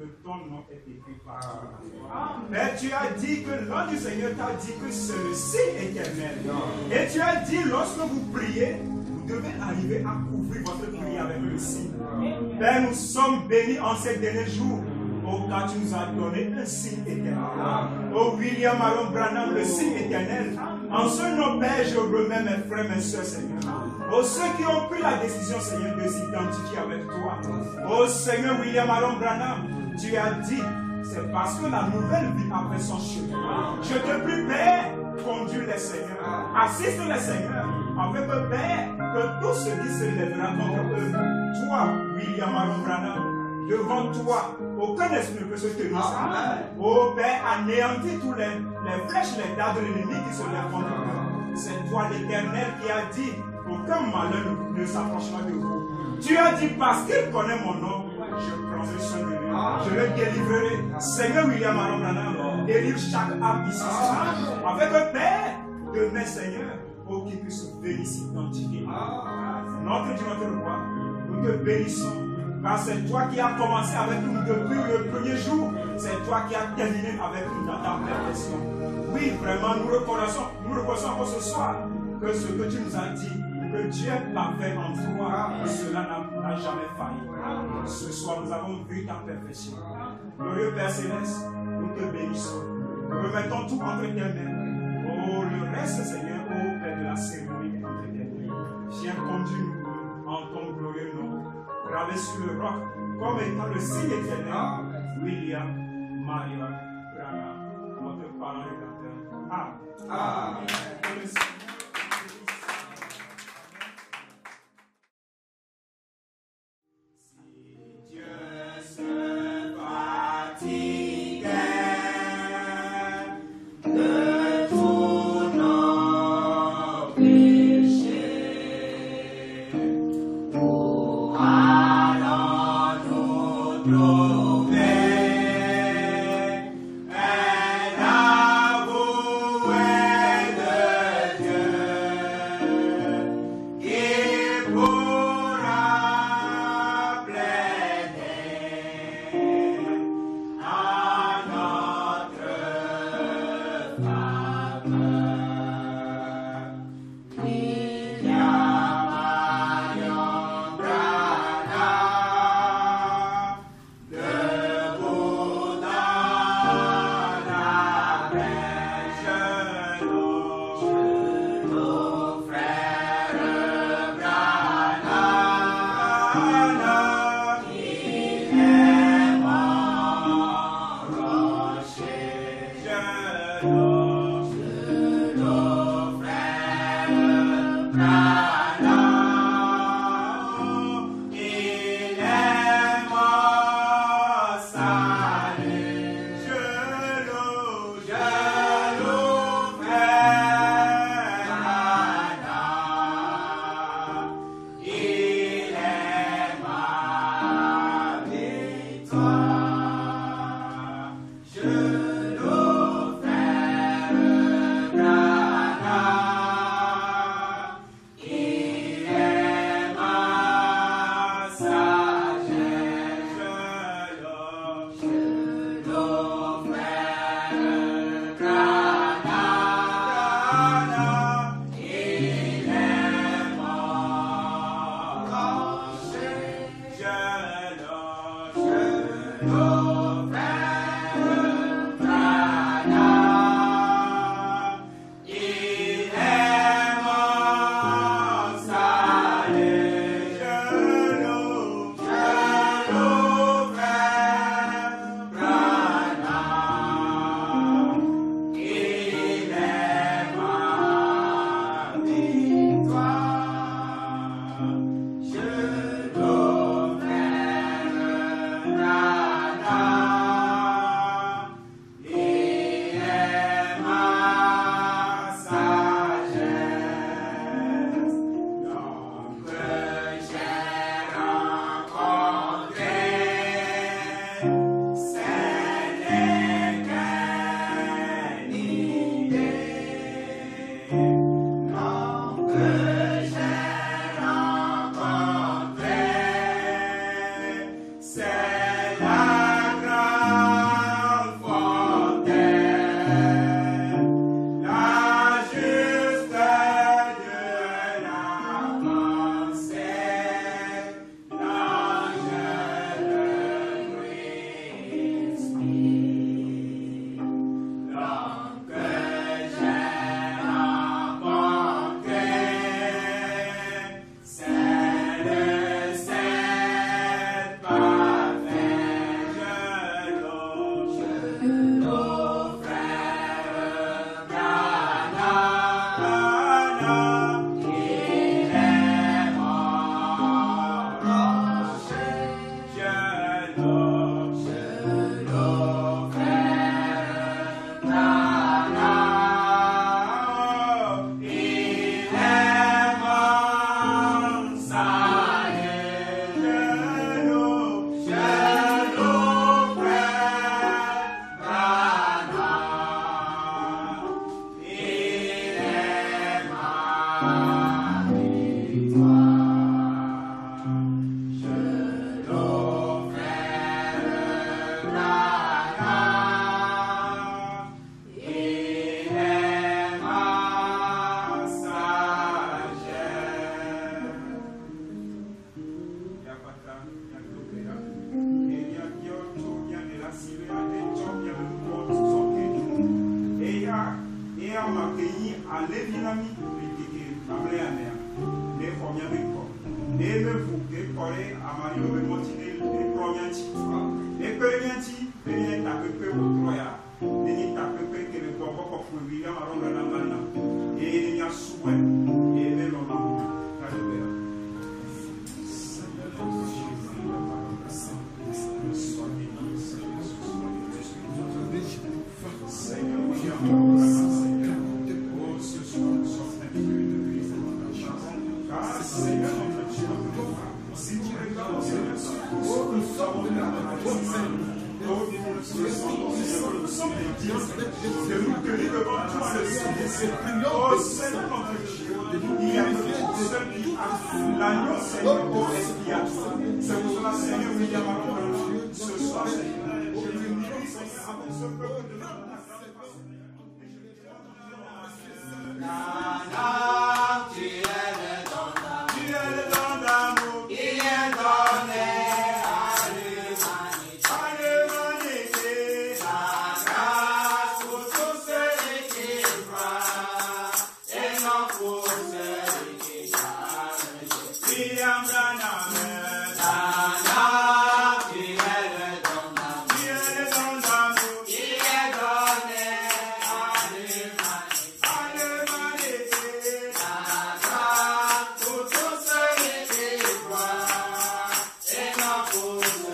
que ton nom est écrit partout. Mais tu as dit que l'ange du Seigneur t'a dit que c'est le signe éternel. Et tu as dit, lorsque vous priez, vous devez arriver à couvrir votre prière avec le signe. Père, nous sommes bénis en ces derniers jours. Oh, car tu nous as donné un signe éternel. Oh, William Aaron Branham, le signe éternel. En ce nom, Père, je remets mes frères, mes soeurs, Seigneur. Oh, ceux qui ont pris la décision, Seigneur, de s'identifier avec toi. Oh, Seigneur William Aaron Branham, tu as dit, c'est parce que la nouvelle vie après son chemin. Je te prie, Père, conduis les Seigneurs. Assiste les Seigneurs. Avec le Père, que tout ce qui se lèvera contre eux, toi, William Aaron Branham, devant toi, aucun esprit ne peut se tenir. Oh Père, anéantis tous les, les flèches, les dards de l'ennemi qui se lèvent contre eux. C'est toi l'éternel qui a dit aucun malheur ne, s'approchera de vous. Tu as dit parce qu'il connaît mon nom, je de le délivrerai. Seigneur William Aronana, délivre chaque âme ici. Avec un Père, demain Seigneur, pour qu'il puisse venir s'identifier. Notre Dieu, notre roi, nous te bénissons. Car c'est toi qui as commencé avec nous depuis le premier jour. C'est toi qui as terminé avec nous dans ta perfection. Oui, vraiment, nous reconnaissons, nous reconnaissons ce soir que ce que tu nous as dit, que Dieu l'a fait en toi, cela n'a jamais failli. Ce soir, nous avons vu ta perfection. Glorieux Père Céleste, nous te bénissons. Nous remettons tout entre tes mains. Oh, le reste, Seigneur, au Père de la cérémonie entre tes mains. Viens conduire-nous en ton glorieux nom, gravé sur le roc, comme étant le signe éternel. William, Maria, Brana, notre parent et Amen. Amen. Whoa. Senhor, por esse piatto, Senhor usa una Senhor.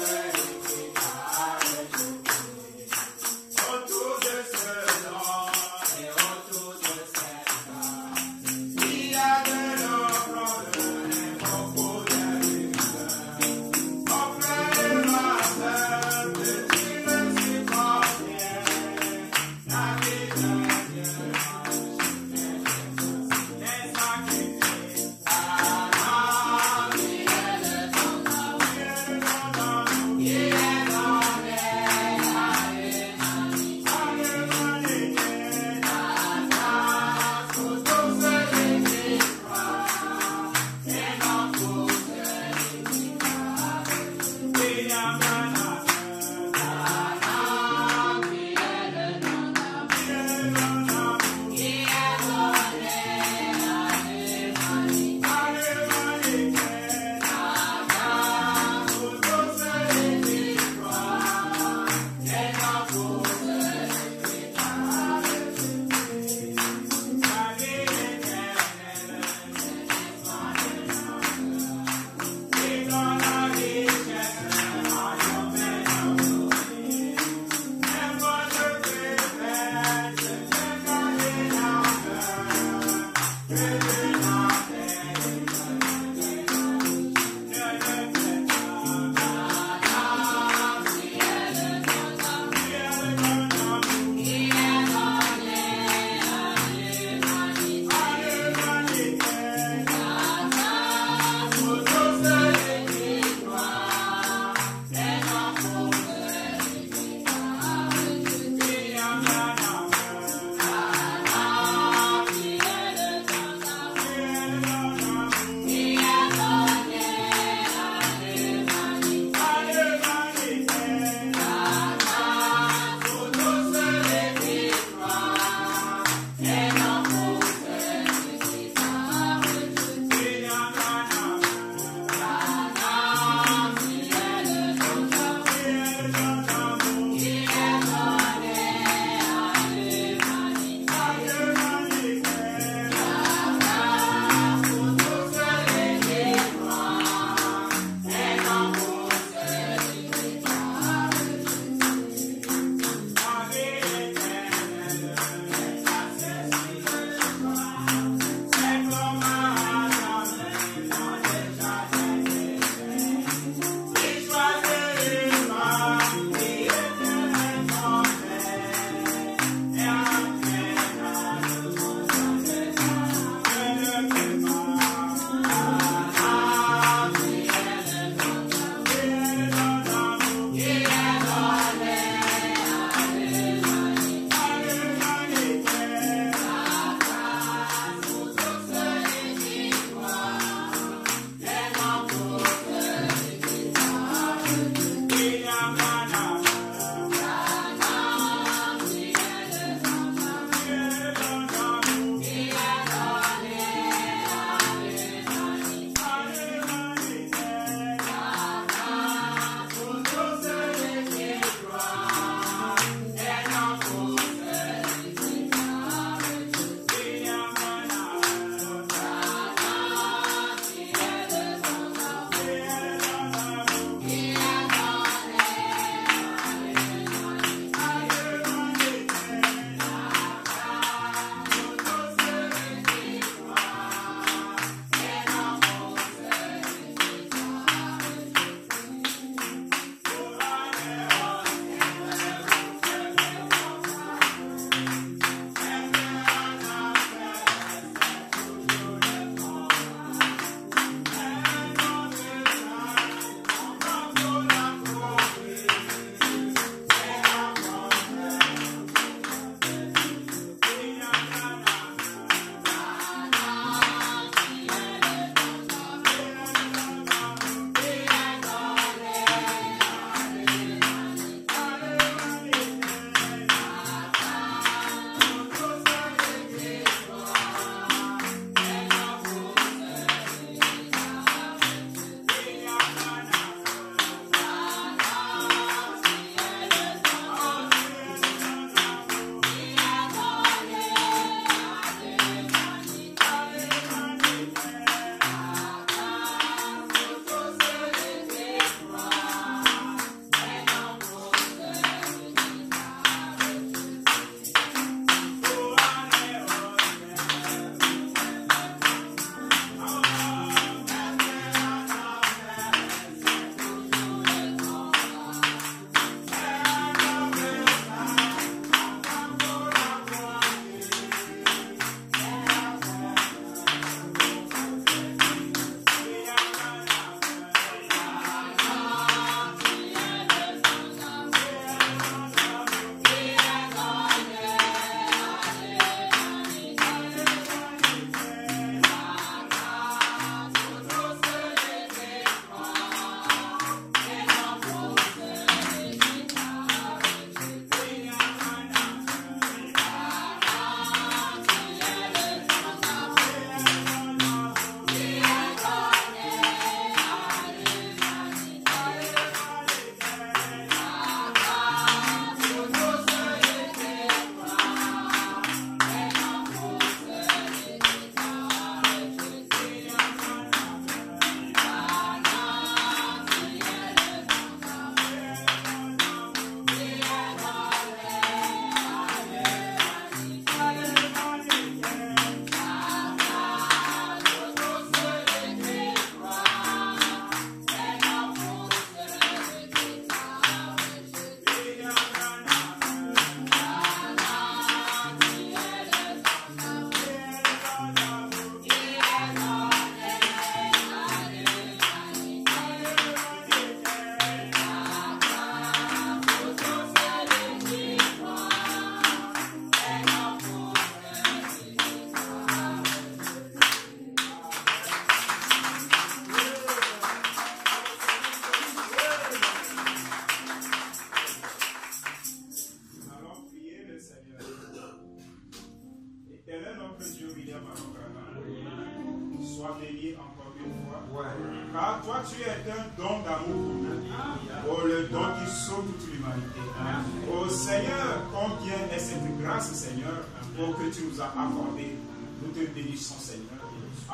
Nous as accordée. Nous te bénissons, Seigneur.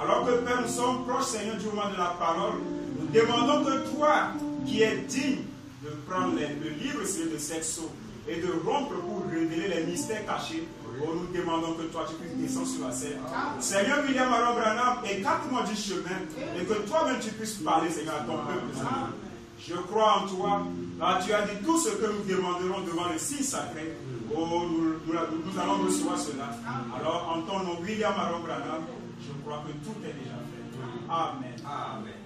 Alors que Père, nous sommes proches, Seigneur, du moment de la parole, nous demandons que toi, qui es digne de prendre le livre de cette sceau et de rompre pour révéler les mystères cachés, Oh, nous demandons que toi tu puisses descendre sur la scène. Seigneur William Aaron Branham, écarte-moi du chemin et que toi-même tu puisses parler, Seigneur, à ton peuple. Je crois en toi. Là, tu as dit tout ce que nous demanderons devant le signe sacré. Oh, nous, nous, allons recevoir cela. Alors, en ton nom, William Aaron Branham, je crois que tout est déjà fait. Amen. Amen.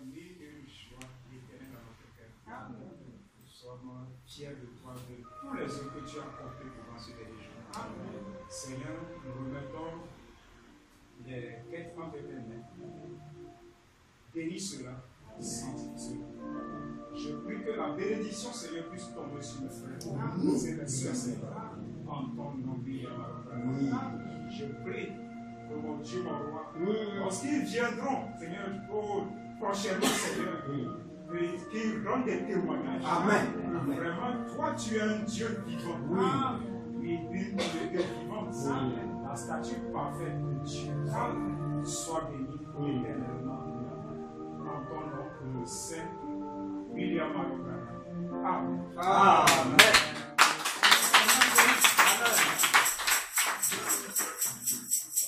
Nous sommes fiers de toi, de tous les œuvres que tu as portés devant ce dernier jour. Seigneur, nous remettons les quatre femmes de tes mains. Bénis cela. Je prie que la bénédiction, Seigneur, puisse tomber sur mes frères. C'est mes soeurs, Seigneur. En ton nom, Je prie que mon Dieu, mon roi, lorsqu'ils viendront, Seigneur, oh, prochainement, Seigneur, qu'ils rendent des témoignages. Amen. Vraiment, toi, tu es un Dieu vivant. Oui. une Dieu vivante. La statue parfaite de Dieu. Sois béni éternellement. En ton nom, le Saint William Amen. Amen. Nous allons